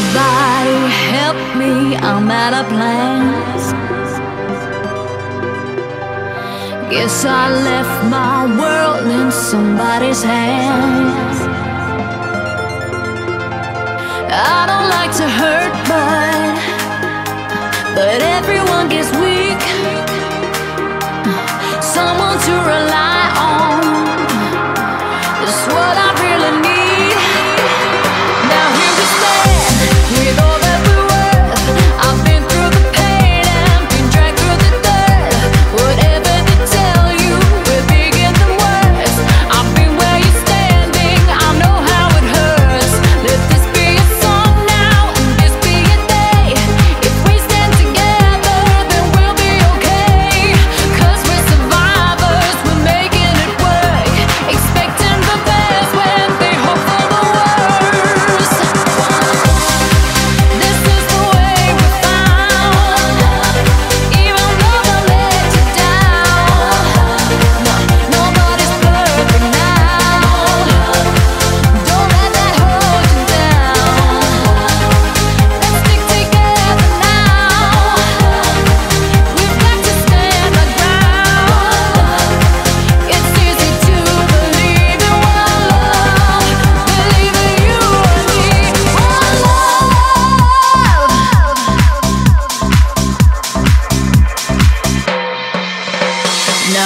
Somebody help me, I'm out of plans. Guess I left my world in somebody's hands. I don't like to hurt, but but everyone gets weak. Someone to rely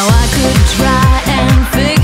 I could try and fix